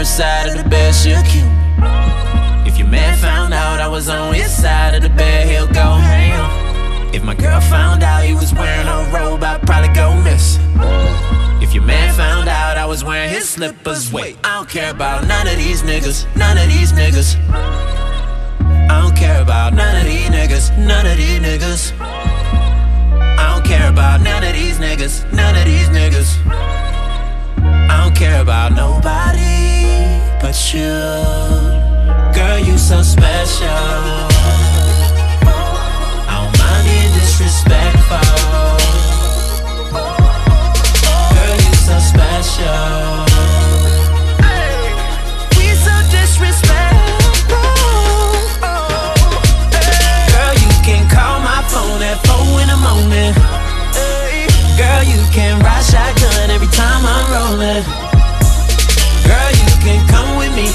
her side of the bed, she'll kill me. If your man found out I was on his side of the bed, he'll go ham. If my girl found out he was wearing a robe, I'd probably go miss. If your man found out I was wearing his slippers, wait, I don't care about none of these niggas, none of these niggas. I don't care about none of these niggas, none of these niggas. I don't care about none of these niggas, none of these niggas. I don't care about nobody but you. Girl, you so special. I don't mind being disrespectful.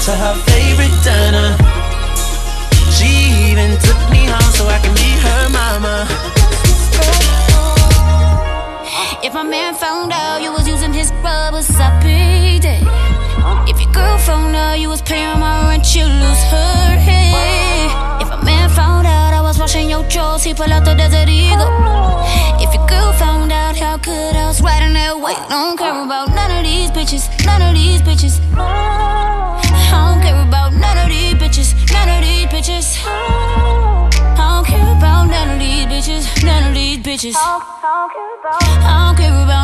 To her favorite diner. She even took me home so I can meet her mama. If my man found out you was using his rubbers, I paid it. If your girl found out you was paying my rent, you lose her head. If a man found out I was washing your drawers, he pull out the desert eagle. If out riding that weight, don't care about none of these bitches, none of these bitches. I don't care about none of these bitches, none of these bitches. I don't care about none of these bitches, none of these bitches. I don't care about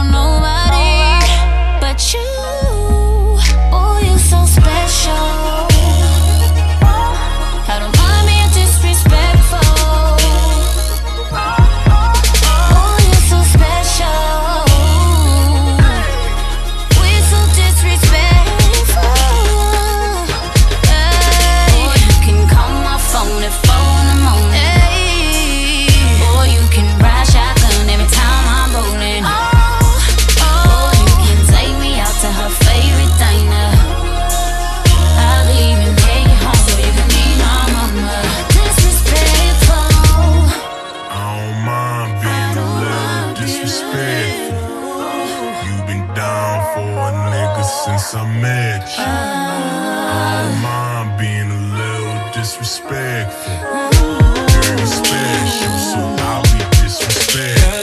since I met you. I don't mind being a little disrespectful. Girl, special, so I'll be disrespectful.